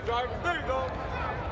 go, Jordan. There you go.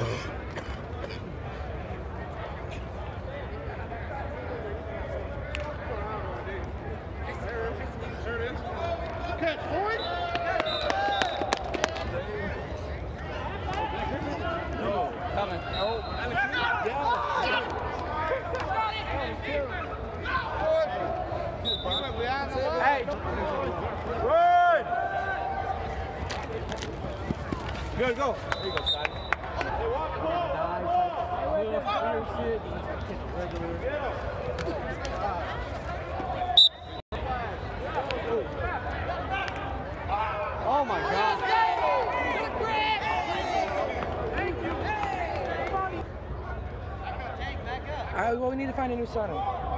Oh. Run! Good, go. There you go, Scotty. Oh my god. All right, well, we need to find a new starter.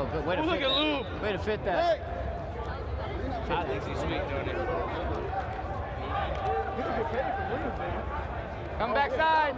good. Way to Look at that. Lou. Way to fit that. I think he's sweet doing it. Come backside.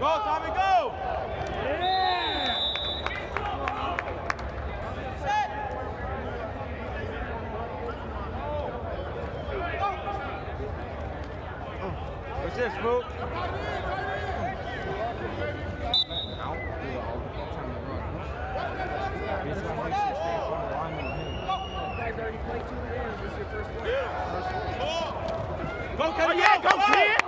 Go, Tommy, go! Yeah! What's this, Smoke? Go, Kenny! Oh, yeah, go, kid!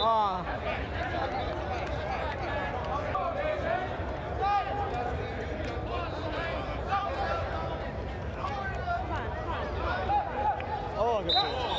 Ah. Oh, good play.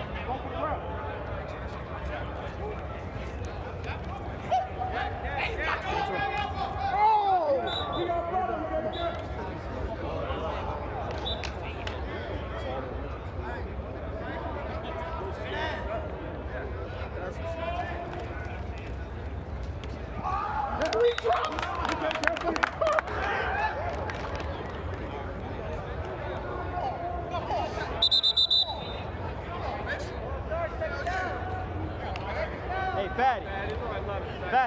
Three drops!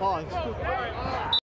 Oh,